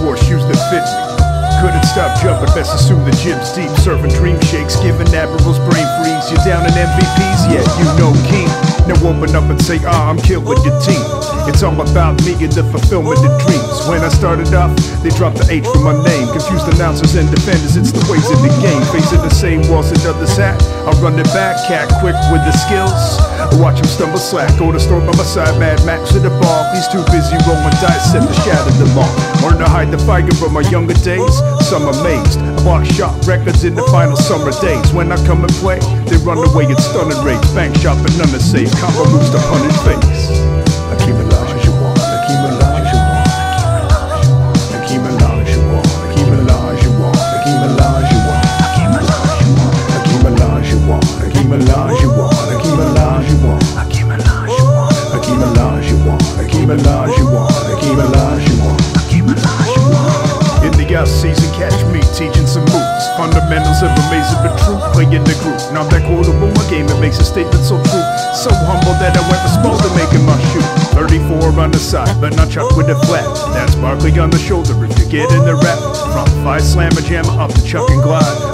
wore shoes that fit me. Couldn't stop jumping, best assume the gym's deep. Serving dream shakes, giving admirals brain freeze. You're down in MVPs, yeah, you know King. Now open up and say, ah, I'm killing your team. It's all about me and the fulfillment of dreams. When I started off, they dropped the H from my name. Confused announcers and defenders, it's the ways of the game. Facing the same walls that others had. I run it back, cat quick with the skills. Watch him stumble slack, go to store by my side, Mad Max to the ball. He's too busy rolling dice, set to shatter them all. Learn to hide the fire from my younger days. Some amazed. Bought shot records in the final summer days. When I come and play, they run away at stunning rates. Bank shop and none is safe. Combo moves to punish face. Hakeem Olajuwon, Hakeem Olajuwon, Hakeem Olajuwon, Hakeem Olajuwon, Hakeem Olajuwon, Hakeem Olajuwon, Hakeem Olajuwon, Hakeem Olajuwon, Hakeem Olajuwon, Hakeem Olajuwon, Hakeem Olajuwon, Hakeem Olajuwon, Hakeem Olajuwon, Hakeem Olajuwon. In the off season, catch me teaching some moves. Fundamentals of amazing but true. Playing the group. Now that quotable, my game, it makes a statement so true. So humble that I went for small to making my shoe. 34 on the side, but not chucked with a flat. That's Barkley on the shoulder if you get in the rap. From Phi Slama Jama up to chuck and glide.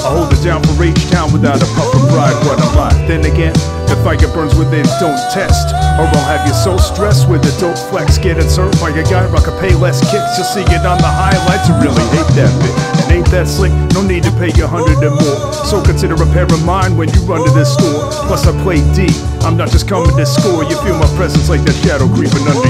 Down for H Town without a puff of pride. What a lie. Then again, the fire burns within, don't test. Or I'll have you so stressed with it, don't flex. Get it served by a guy, rock a Payless kicks. You'll see it on the highlights. I really hate that bit. And ain't that slick? No need to pay you a hundred and more. So consider a pair of mine when you run to this store. Plus I play D. I'm not just coming to score. You feel my presence like that shadow creeping under